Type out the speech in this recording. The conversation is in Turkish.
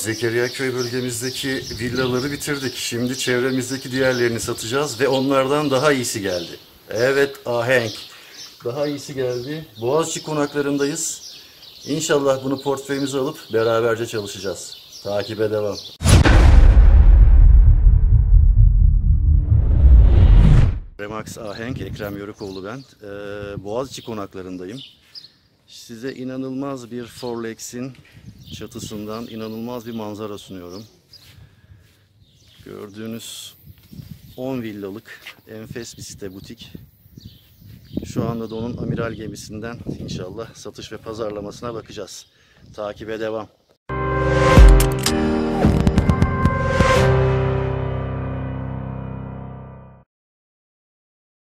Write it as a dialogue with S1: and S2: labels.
S1: Zekeriya köy bölgemizdeki villaları bitirdik. Şimdi çevremizdeki diğerlerini satacağız ve onlardan daha iyisi geldi. Evet ahenk. Daha iyisi geldi. Boğaziçi konaklarındayız. İnşallah bunu portföyümüze alıp beraberce çalışacağız. Takibe devam. Remax Ahenk, Ekrem Yörükoğlu ben. Ee, Boğaziçi konaklarındayım. Size inanılmaz bir Forlex'in çatısından inanılmaz bir manzara sunuyorum. Gördüğünüz 10 villalık enfes bir site butik. Şu anda da onun amiral gemisinden inşallah satış ve pazarlamasına bakacağız. Takibe devam.